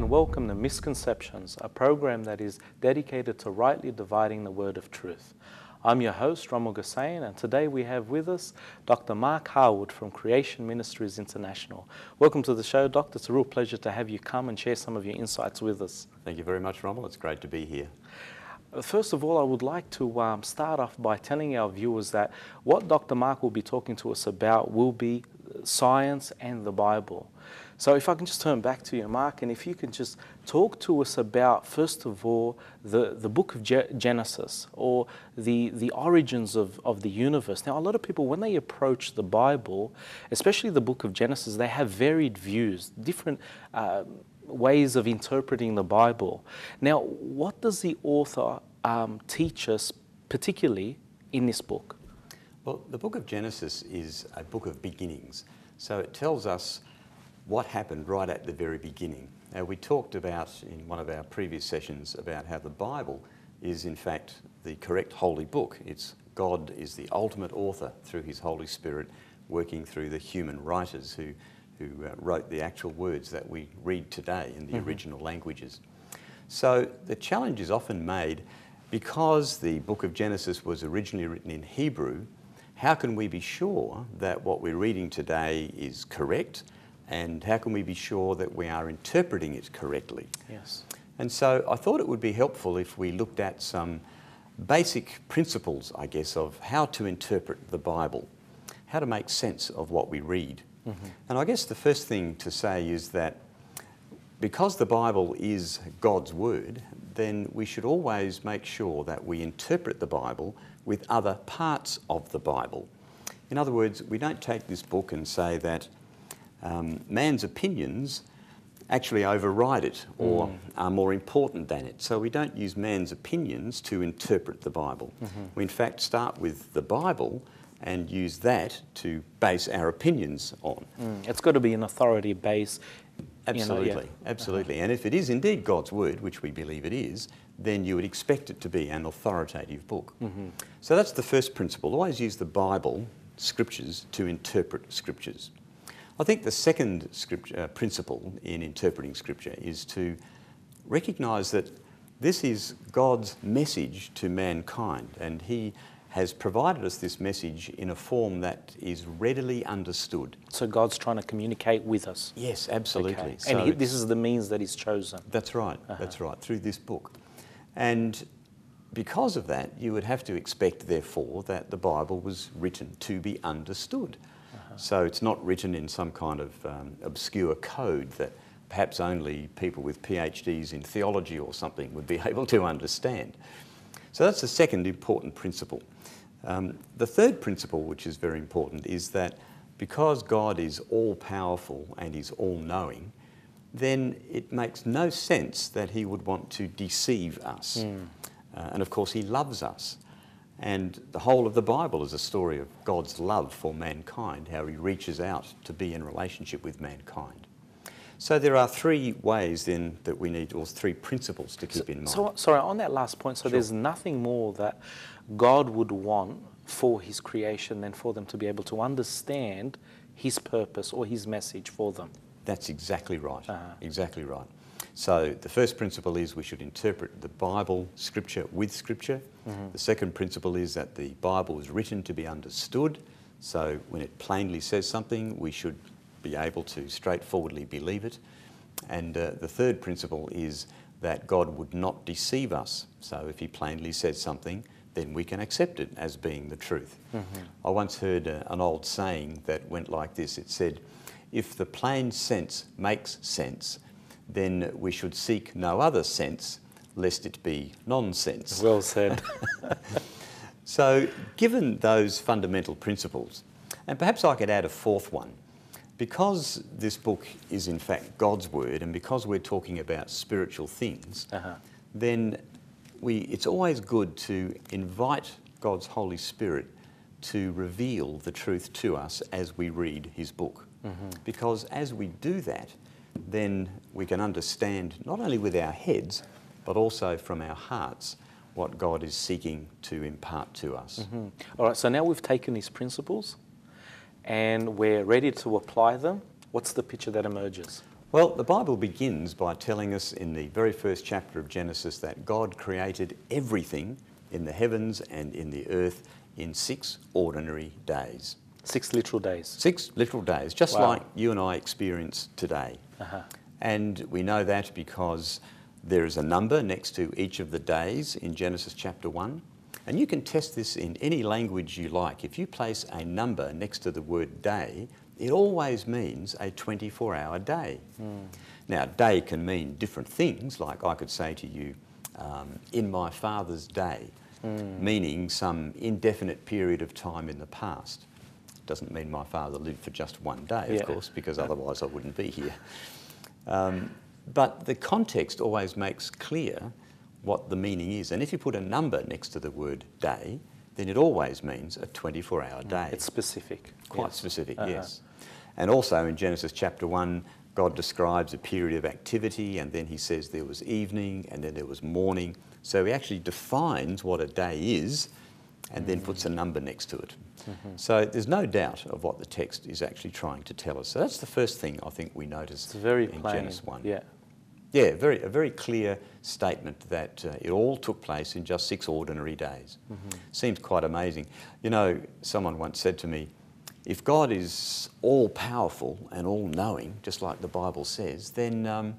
And welcome to Misconceptions, a program that is dedicated to rightly dividing the word of truth. I'm your host, Rommel Gussain, and today we have with us Dr. Mark Harwood from Creation Ministries International. Welcome to the show, Doctor. It's a real pleasure to have you come and share some of your insights with us. Thank you very much, Rommel. It's great to be here. First of all, I would like to um, start off by telling our viewers that what Dr. Mark will be talking to us about will be science and the Bible. So if I can just turn back to you, Mark, and if you can just talk to us about, first of all, the, the book of Ge- Genesis or the, the origins of, of the universe. Now, a lot of people, when they approach the Bible, especially the book of Genesis, they have varied views, different uh, ways of interpreting the Bible. Now, what does the author um, teach us, particularly in this book? Well, the book of Genesis is a book of beginnings. So it tells us what happened right at the very beginning. Now, we talked about in one of our previous sessions about how the Bible is, in fact, the correct holy book. It's God is the ultimate author through His Holy Spirit, working through the human writers who, who uh, wrote the actual words that we read today in the mm-hmm. original languages. So the challenge is often made because the book of Genesis was originally written in Hebrew. How can we be sure that what we're reading today is correct? and how can we be sure that we are interpreting it correctly? Yes. And so I thought it would be helpful if we looked at some basic principles, I guess, of how to interpret the Bible, how to make sense of what we read. Mm-hmm. And I guess the first thing to say is that because the Bible is God's Word, then we should always make sure that we interpret the Bible with other parts of the Bible. In other words, we don't take this book and say that um, man's opinions actually override it or mm. are more important than it. So we don't use man's opinions to interpret the Bible. Mm-hmm. We, in fact, start with the Bible and use that to base our opinions on. Mm. It's got to be an authority base. Absolutely, you know, yeah. absolutely. And if it is indeed God's word, which we believe it is, then you would expect it to be an authoritative book. Mm-hmm. So that's the first principle. Always use the Bible, scriptures, to interpret scriptures. I think the second scripture, uh, principle in interpreting Scripture is to recognise that this is God's message to mankind, and He has provided us this message in a form that is readily understood. So God's trying to communicate with us. Yes, absolutely. Okay. So and he, this is the means that He's chosen. That's right. Uh-huh. That's right. Through this book, and because of that, you would have to expect, therefore, that the Bible was written to be understood. So it's not written in some kind of um, obscure code that perhaps only people with PhDs in theology or something would be able to understand. So that's the second important principle. Um, the third principle, which is very important, is that because God is all powerful and is all knowing, then it makes no sense that He would want to deceive us. Mm. Uh, and of course, He loves us. And the whole of the Bible is a story of God's love for mankind, how he reaches out to be in relationship with mankind. So there are three ways then that we need, or three principles to keep so, in mind. So, sorry, on that last point, so sure. there's nothing more that God would want for his creation than for them to be able to understand his purpose or his message for them. That's exactly right. Uh-huh. Exactly right. So the first principle is we should interpret the Bible, Scripture, with Scripture. Mm-hmm. The second principle is that the Bible was written to be understood. So when it plainly says something, we should be able to straightforwardly believe it. And uh, the third principle is that God would not deceive us. So if He plainly says something, then we can accept it as being the truth. Mm-hmm. I once heard uh, an old saying that went like this it said, If the plain sense makes sense, then we should seek no other sense, lest it be nonsense. Well said. so, given those fundamental principles, and perhaps I could add a fourth one, because this book is in fact God's word, and because we're talking about spiritual things, uh-huh. then we, it's always good to invite God's Holy Spirit to reveal the truth to us as we read His book. Mm-hmm. Because as we do that, then we can understand not only with our heads, but also from our hearts what God is seeking to impart to us. Mm-hmm. All right, so now we've taken these principles and we're ready to apply them. What's the picture that emerges? Well, the Bible begins by telling us in the very first chapter of Genesis that God created everything in the heavens and in the earth in six ordinary days. Six literal days. Six literal days, just Wow. like you and I experience today. Uh-huh. And we know that because there is a number next to each of the days in Genesis chapter 1. And you can test this in any language you like. If you place a number next to the word day, it always means a 24 hour day. Now, day can mean different things, like I could say to you, um, in my father's day, meaning some indefinite period of time in the past. Doesn't mean my father lived for just one day, of Yeah. course, because otherwise I wouldn't be here. Um, but the context always makes clear what the meaning is. And if you put a number next to the word day, then it always means a 24 hour mm. day. It's specific. Quite yes. specific, Uh-huh. yes. And also in Genesis chapter 1, God describes a period of activity, and then he says there was evening, and then there was morning. So he actually defines what a day is, and then puts a mm. number next to it. Mm-hmm. So there's no doubt of what the text is actually trying to tell us. So that's the first thing I think we notice It's very in plain. Genesis 1. Yeah. Yeah, very, a very clear statement that uh, it all took place in just six ordinary days. Seems quite amazing. You know, someone once said to me, if God is all powerful and all knowing, just like the Bible says, then um,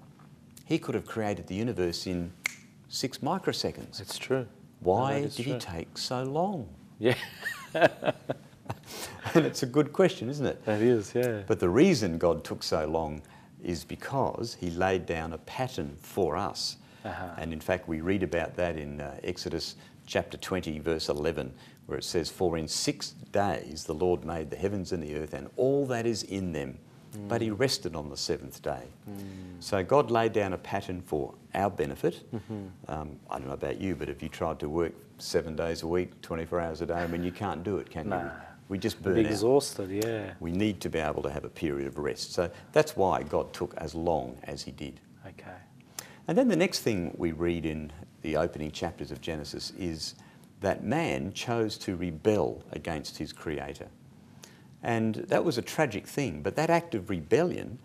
he could have created the universe in six microseconds. That's true. Why No, did that is he take so long? Yeah, and it's a good question, isn't it? that is, yeah. But the reason God took so long is because he laid down a pattern for us. Uh-huh. And in fact, we read about that in uh, Exodus chapter 20, verse 11, where it says, For in six days the Lord made the heavens and the earth and all that is in them, but he rested on the seventh day. So God laid down a pattern for our benefit. Um, I don't know about you, but if you tried to work seven days a week, 24 hours a day, I mean, you can't do it, can Nah. you? We just burn out. exhausted, yeah. We need to be able to have a period of rest. So that's why God took as long as he did. Okay. And then the next thing we read in the opening chapters of Genesis is that man chose to rebel against his creator. And that was a tragic thing, but that act of rebellion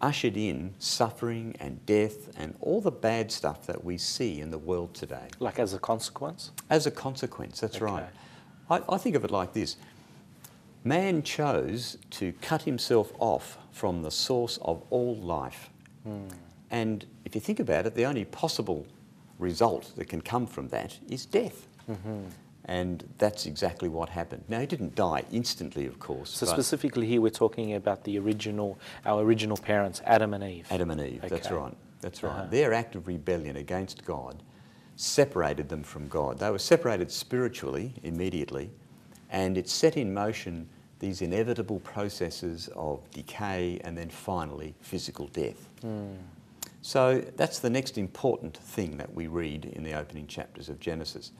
ushered in suffering and death and all the bad stuff that we see in the world today. Like as a consequence? As a consequence, that's Okay. right. I, I think of it like this Man chose to cut himself off from the source of all life. And if you think about it, the only possible result that can come from that is death. And that's exactly what happened. Now, he didn't die instantly, of course. So specifically here we're talking about the original, our original parents, Adam and Eve. Adam and Eve, that's right. That's right. Uh-huh. Their act of rebellion against God separated them from God. They were separated spiritually immediately, and it set in motion these inevitable processes of decay and then finally physical death. So that's the next important thing that we read in the opening chapters of Genesis.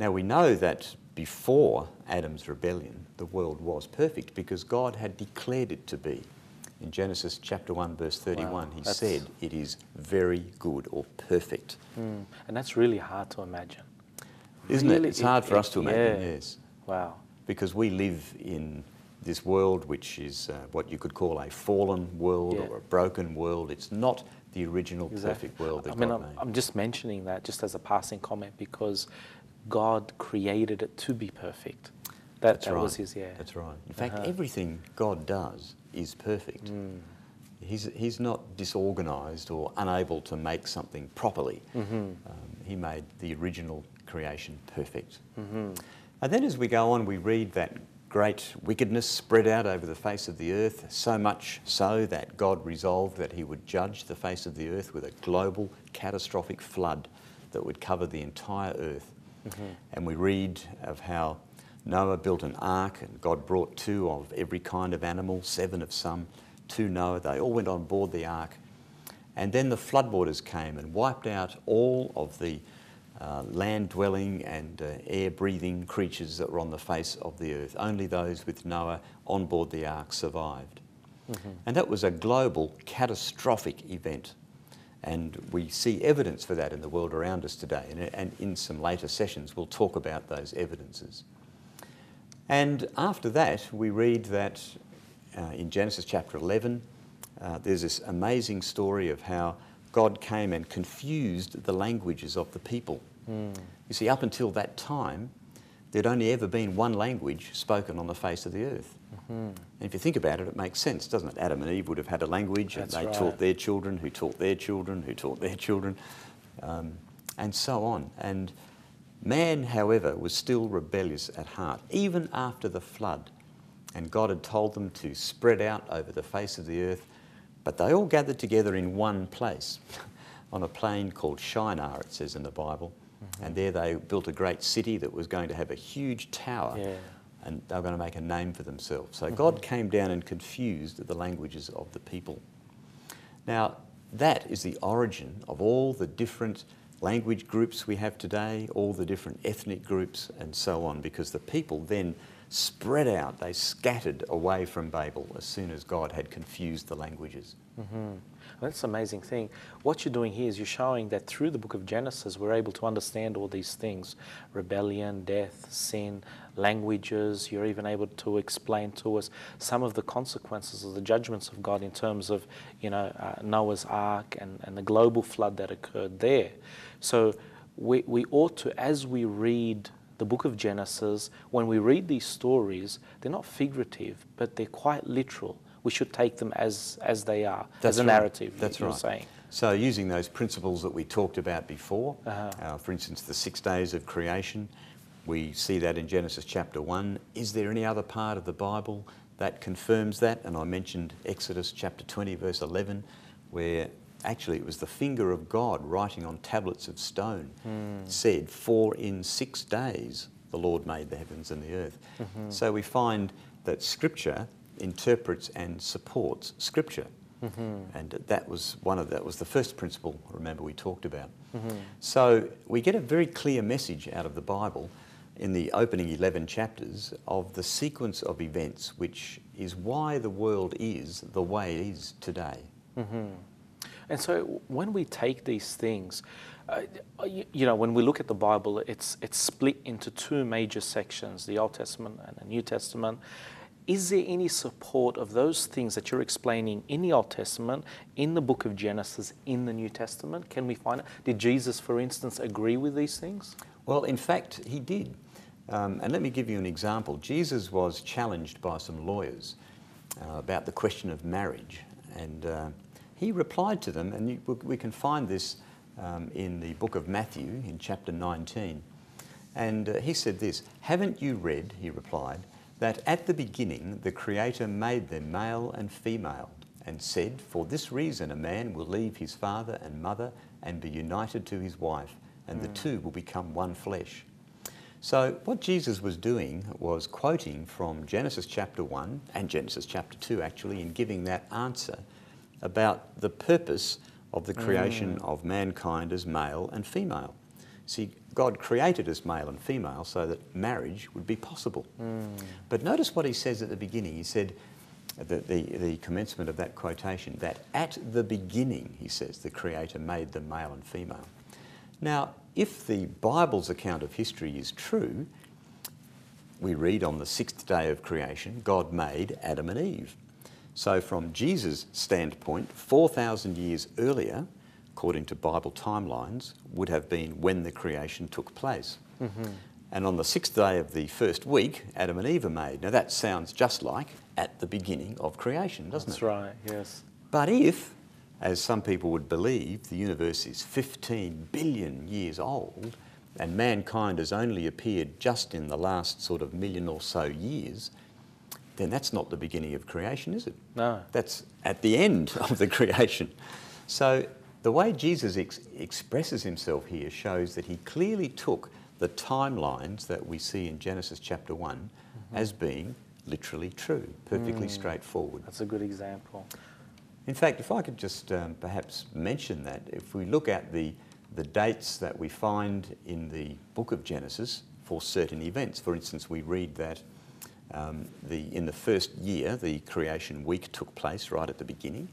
Now we know that before Adam's rebellion, the world was perfect because God had declared it to be. In Genesis chapter 1, verse 31, Wow, he said, It is very good or perfect. Mm. And that's really hard to imagine. Isn't Really, it? It's hard for it- us to imagine, yeah. yes. Wow. Because we live in this world which is uh, what you could call a fallen world Yeah. or a broken world. It's not the original Exactly. perfect world that I mean, God I'm, made. I'm just mentioning that just as a passing comment because God created it to be perfect. That, That's that right. was his, yeah. That's right. In fact, Uh-huh. everything God does is perfect. Mm. He's, he's not disorganized or unable to make something properly. Mm-hmm. Um, he made the original creation perfect. Mm-hmm. And then as we go on, we read that great wickedness spread out over the face of the earth, so much so that God resolved that he would judge the face of the earth with a global catastrophic flood that would cover the entire earth. Mm-hmm. And we read of how Noah built an ark and God brought two of every kind of animal, seven of some, to Noah. They all went on board the ark. And then the floodwaters came and wiped out all of the uh, land dwelling and uh, air breathing creatures that were on the face of the earth. Only those with Noah on board the ark survived. And that was a global catastrophic event. And we see evidence for that in the world around us today. And, and in some later sessions, we'll talk about those evidences. And after that, we read that uh, in Genesis chapter 11, uh, there's this amazing story of how God came and confused the languages of the people. Mm. You see, up until that time, there'd only ever been one language spoken on the face of the earth. Mm-hmm. And if you think about it, it makes sense, doesn't it? Adam and Eve would have had a language, That's and they right. taught their children, who taught their children, who taught their children, um, and so on. And man, however, was still rebellious at heart, even after the flood. And God had told them to spread out over the face of the earth, but they all gathered together in one place, on a plain called Shinar, it says in the Bible. Mm-hmm. And there they built a great city that was going to have a huge tower Yeah. and they were going to make a name for themselves. So God came down and confused the languages of the people. Now, that is the origin of all the different language groups we have today, all the different ethnic groups, and so on, because the people then spread out, they scattered away from Babel as soon as God had confused the languages. Mm-hmm. That's an amazing thing. What you're doing here is you're showing that through the book of Genesis, we're able to understand all these things rebellion, death, sin, languages. You're even able to explain to us some of the consequences of the judgments of God in terms of, you know, uh, Noah's Ark and, and the global flood that occurred there. So we, we ought to, as we read the book of Genesis, when we read these stories, they're not figurative, but they're quite literal. We should take them as, as they are, as a right. narrative. That's you're right. saying. So, using those principles that we talked about before, Uh-huh. uh, for instance, the six days of creation, we see that in Genesis chapter 1. Is there any other part of the Bible that confirms that? And I mentioned Exodus chapter 20, verse 11, where actually it was the finger of God writing on tablets of stone hmm. said, For in six days the Lord made the heavens and the earth. Mm-hmm. So we find that Scripture interprets and supports Scripture. Mm-hmm. And that was one of that was the first principle. Remember we talked about. Mm-hmm. So we get a very clear message out of the Bible in the opening eleven chapters of the sequence of events, which is why the world is the way it is today. And so when we take these things, uh, you, you know, when we look at the Bible, it's, it's split into two major sections the Old Testament and the New Testament. Is there any support of those things that you're explaining in the Old Testament, in the book of Genesis, in the New Testament? Can we find it? Did Jesus, for instance, agree with these things? Well, in fact, he did. Um, and let me give you an example. Jesus was challenged by some lawyers uh, about the question of marriage. And uh, he replied to them, and you, we can find this um, in the book of Matthew in chapter 19. And uh, he said this Haven't you read, he replied, that at the beginning the Creator made them male and female, and said, For this reason a man will leave his father and mother and be united to his wife, and the two will become one flesh. So, what Jesus was doing was quoting from Genesis chapter 1 and Genesis chapter 2, actually, in giving that answer about the purpose of the creation mm. of mankind as male and female. See, God created us male and female so that marriage would be possible. Mm. But notice what he says at the beginning. He said, the, the, the commencement of that quotation, that at the beginning, he says, the Creator made them male and female. Now, if the Bible's account of history is true, we read on the sixth day of creation, God made Adam and Eve. So, from Jesus' standpoint, 4,000 years earlier, according to Bible timelines, would have been when the creation took place. Mm-hmm. And on the sixth day of the first week, Adam and Eve are made. Now, that sounds just like at the beginning of creation, doesn't That's it? That's right, yes. But if, as some people would believe, the universe is 15 billion years old and mankind has only appeared just in the last sort of million or so years, then that's not the beginning of creation, is it? No. That's at the end of the creation. So the way Jesus ex- expresses himself here shows that he clearly took the timelines that we see in Genesis chapter one as being literally true, perfectly straightforward. That's a good example. In fact, if I could just um, perhaps mention that, if we look at the, the dates that we find in the book of Genesis for certain events, for instance, we read that um, the, in the first year, the creation week took place right at the beginning.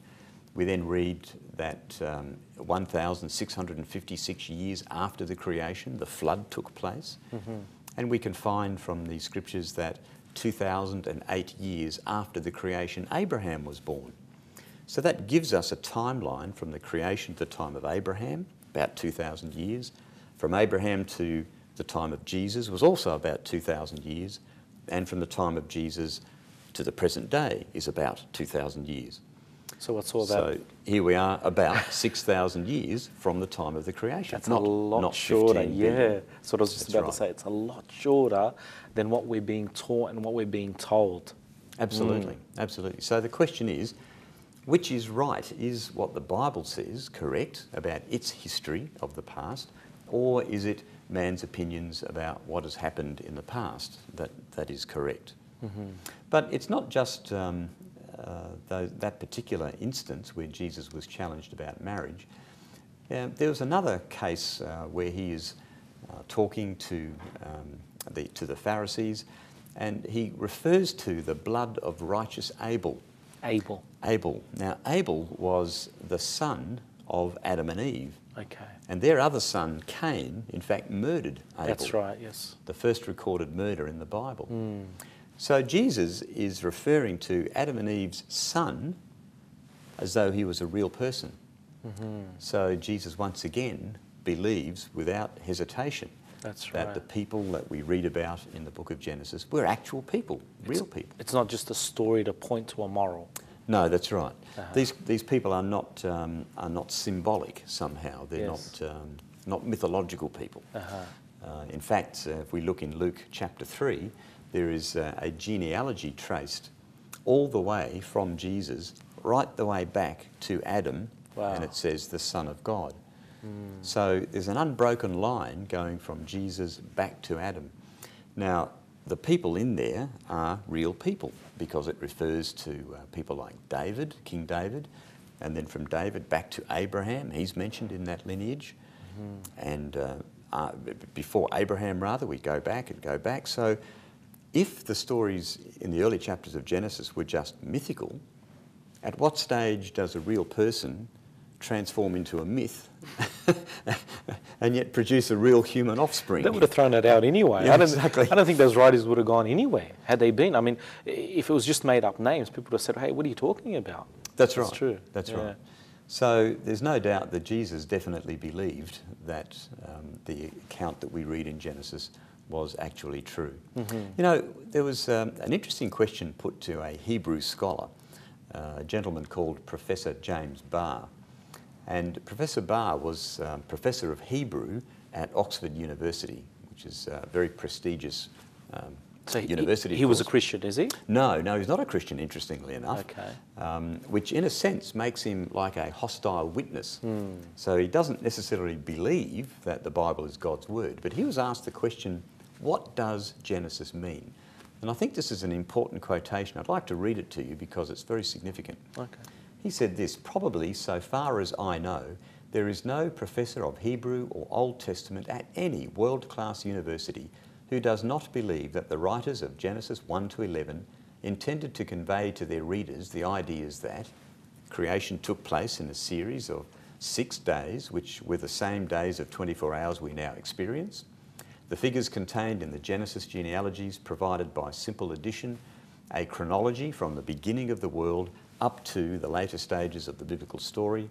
We then read that um, 1,656 years after the creation, the flood took place. And we can find from the scriptures that 2,008 years after the creation, Abraham was born. So that gives us a timeline from the creation to the time of Abraham, about 2,000 years. From Abraham to the time of Jesus was also about 2,000 years. And from the time of Jesus to the present day is about 2,000 years. So what's all that? So here we are about 6,000 years from the time of the creation. That's not, a lot not shorter. Yeah. billion. So I was just That's about right. to say it's a lot shorter than what we're being taught and what we're being told. Absolutely, mm. absolutely. So the question is, which is right? Is what the Bible says correct about its history of the past, or is it man's opinions about what has happened in the past that, that is correct? But it's not just um, uh, that particular instance where Jesus was challenged about marriage. Uh, there was another case uh, where he is uh, talking to, um, the, to the Pharisees and he refers to the blood of righteous Abel. Abel. Abel. Now, Abel was the son of Adam and Eve, Okay. and their other son, Cain, in fact, murdered Abel. That's right. Yes. The first recorded murder in the Bible. Hmm. So Jesus is referring to Adam and Eve's son as though he was a real person. Mm-hmm. So Jesus once again believes without hesitation That's that right. the people that we read about in the book of Genesis were actual people, real people. It's not just a story to point to a moral. No, that's right. Uh-huh. These, these people are not, um, are not symbolic somehow. They're Yes. not, um, not mythological people. Uh-huh. Uh, in fact, uh, if we look in Luke chapter 3, there is uh, a genealogy traced all the way from Jesus right the way back to Adam, Wow. and it says the Son of God. So there's an unbroken line going from Jesus back to Adam. Now, the people in there are real people because it refers to uh, people like David, King David, and then from David back to Abraham. He's mentioned in that lineage. And uh, uh, before Abraham, rather, we go back and go back. So if the stories in the early chapters of Genesis were just mythical, at what stage does a real person transform into a myth and yet produce a real human offspring? They would have thrown it out anyway. Yeah, I, don't, exactly. I don't think those writers would have gone anywhere had they been. I mean, if it was just made up names, people would have said, hey, what are you talking about? That's That's right. true. That's Yeah. right. So there's no doubt that Jesus definitely believed that um, the account that we read in Genesis was actually true. Mm-hmm. You know, there was um, an interesting question put to a Hebrew scholar, uh, a gentleman called Professor James Barr. And Professor Barr was um, Professor of Hebrew at Oxford University, which is a very prestigious um, So he, university. he was a. Christian, is he? No, no, he's not a Christian, interestingly enough. Okay. Um, which, in a sense, makes him like a hostile witness. So he doesn't necessarily believe that the Bible is God's word, but he was asked the question, what does Genesis mean? And I think this is an important quotation. I'd like to read it to you because it's very significant. Okay. He said this Probably, so far as I know, there is no professor of Hebrew or Old Testament at any world class university who does not believe that the writers of Genesis 1 to 11 intended to convey to their readers the ideas that creation took place in a series of six days, which were the same days of 24 hours we now experience. The figures contained in the Genesis genealogies provided by simple addition a chronology from the beginning of the world up to the later stages of the biblical story.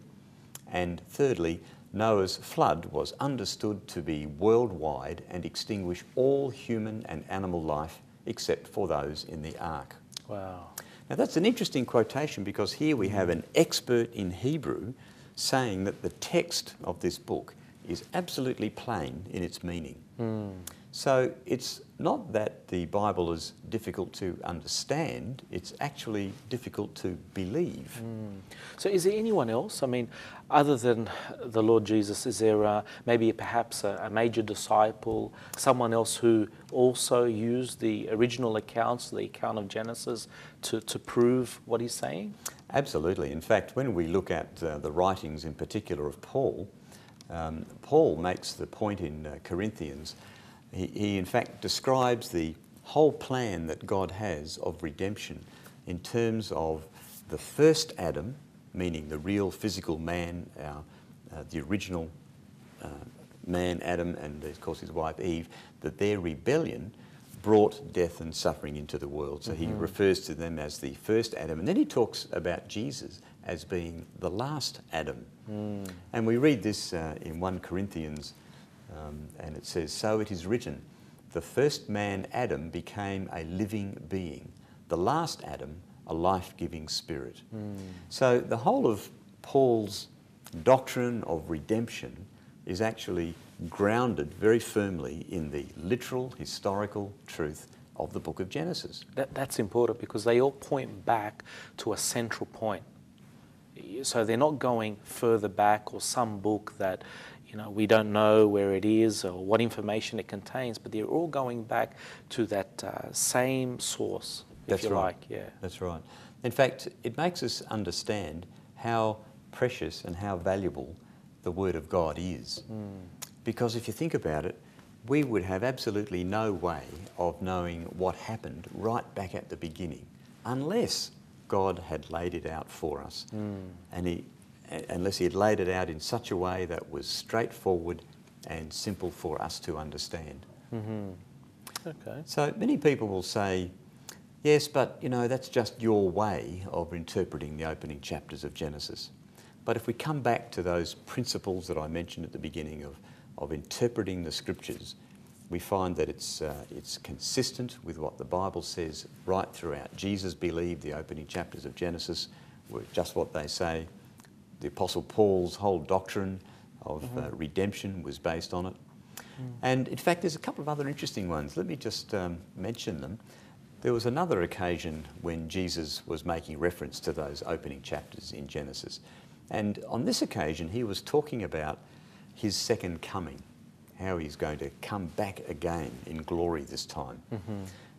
And thirdly, Noah's flood was understood to be worldwide and extinguish all human and animal life except for those in the ark. Wow. Now that's an interesting quotation because here we have an expert in Hebrew saying that the text of this book is absolutely plain in its meaning. Hmm. So it's not that the Bible is difficult to understand, it's actually difficult to believe. So, is there anyone else? I mean, other than the Lord Jesus, is there uh, maybe perhaps a, a major disciple, someone else who also used the original accounts, the account of Genesis, to, to prove what he's saying? Absolutely. In fact, when we look at uh, the writings in particular of Paul, um, Paul makes the point in uh, Corinthians, he, he in fact describes the whole plan that God has of redemption in terms of the first Adam, meaning the real physical man, our, uh, the original uh, man, Adam, and of course his wife Eve, that their rebellion brought death and suffering into the world. So he refers to them as the first Adam. And then he talks about Jesus as being the last Adam. And we read this uh, in 1 Corinthians, um, and it says, So it is written, the first man, Adam, became a living being, the last Adam, a life giving spirit. So the whole of Paul's doctrine of redemption is actually grounded very firmly in the literal historical truth of the book of Genesis. That, that's important because they all point back to a central point. So they're not going further back or some book that you know we don't know where it is or what information it contains, but they're all going back to that uh, same source, if That's you right. like. Yeah. That's right. In fact, it makes us understand how precious and how valuable the Word of God is. Because if you think about it, we would have absolutely no way of knowing what happened right back at the beginning unless God had laid it out for us. And he, unless He had laid it out in such a way that was straightforward and simple for us to understand. Okay. So many people will say, yes, but you know, that's just your way of interpreting the opening chapters of Genesis. But if we come back to those principles that I mentioned at the beginning of, of interpreting the scriptures, we find that it's, uh, it's consistent with what the Bible says right throughout. Jesus believed the opening chapters of Genesis were just what they say. The Apostle Paul's whole doctrine of uh, redemption was based on it. And in fact, there's a couple of other interesting ones. Let me just um, mention them. There was another occasion when Jesus was making reference to those opening chapters in Genesis. And on this occasion, he was talking about his second coming, how he's going to come back again in glory this time.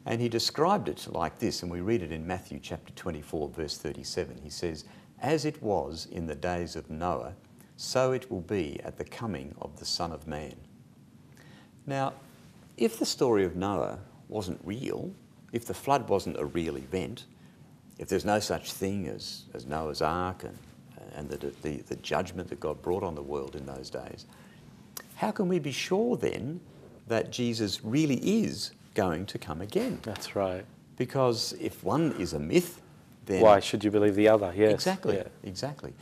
And he described it like this, and we read it in Matthew chapter 24, verse 37. He says, As it was in the days of Noah, so it will be at the coming of the Son of Man. Now, if the story of Noah wasn't real, if the flood wasn't a real event, if there's no such thing as, as Noah's Ark and, and the, the, the judgment that God brought on the world in those days, how can we be sure then that Jesus really is going to come again? That's right. Because if one is a myth, then Why should you believe the other? Yes. Exactly, Yeah. exactly.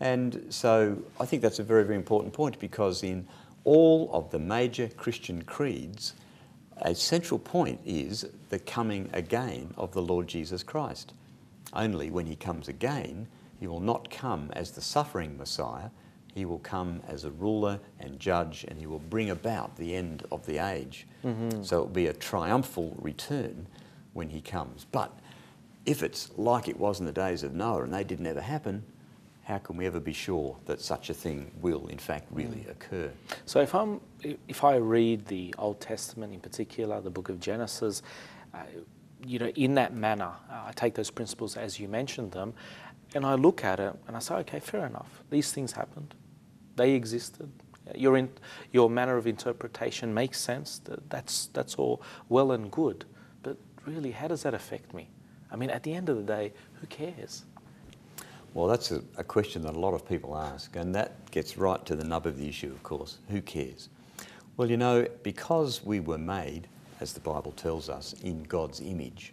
And so I think that's a very, very important point because in all of the major Christian creeds, a central point is the coming again of the Lord Jesus Christ. Only when he comes again, he will not come as the suffering Messiah, he will come as a ruler and judge, and he will bring about the end of the age. Mm-hmm. So it will be a triumphal return when he comes. But if it's like it was in the days of Noah and they didn't ever happen, how can we ever be sure that such a thing will, in fact, really occur? So if I'm, if I read the Old Testament in particular, the Book of Genesis, uh, you know, in that manner, uh, I take those principles as you mentioned them, and I look at it and I say, okay, fair enough. These things happened, they existed. Your in, your manner of interpretation makes sense. That's that's all well and good, but really, how does that affect me? I mean, at the end of the day, who cares? Well, that's a, a question that a lot of people ask, and that gets right to the nub of the issue, of course. Who cares? Well, you know, because we were made, as the Bible tells us, in God's image,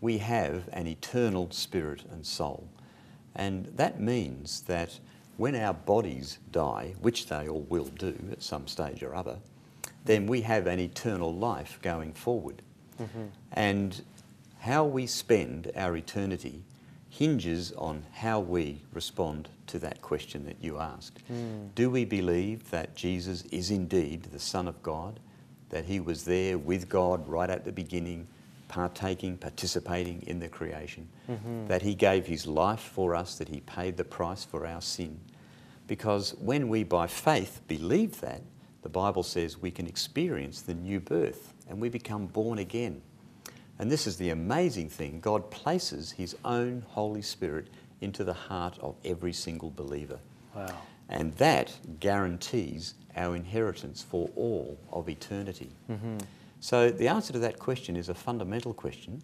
we have an eternal spirit and soul. And that means that when our bodies die, which they all will do at some stage or other, then we have an eternal life going forward. Mm-hmm. And how we spend our eternity hinges on how we respond to that question that you asked. Hmm. Do we believe that Jesus is indeed the Son of God, that he was there with God right at the beginning, partaking, participating in the creation, mm-hmm. that he gave his life for us, that he paid the price for our sin? Because when we by faith believe that, the Bible says we can experience the new birth and we become born again. And this is the amazing thing God places His own Holy Spirit into the heart of every single believer. Wow. And that guarantees our inheritance for all of eternity. So the answer to that question is a fundamental question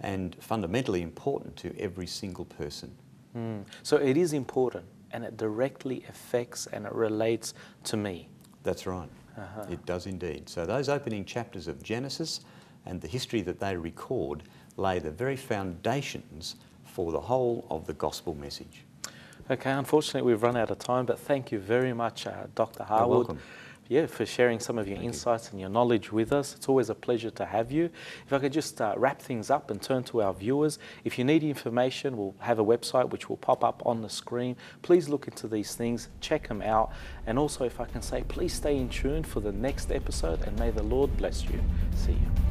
and fundamentally important to every single person. Mm. So it is important, and it directly affects and it relates to me. That's right. Uh-huh. It does indeed. So those opening chapters of Genesis and the history that they record lay the very foundations for the whole of the gospel message. Okay, unfortunately, we've run out of time, but thank you very much, uh, Dr. Harwood. welcome. Yeah, for sharing some of your Thank you. insights and your knowledge with us. It's always a pleasure to have you. If I could just uh, wrap things up and turn to our viewers, if you need information, we'll have a website which will pop up on the screen. Please look into these things, check them out, and also, if I can say, please stay in tune for the next episode, and may the Lord bless you. See you.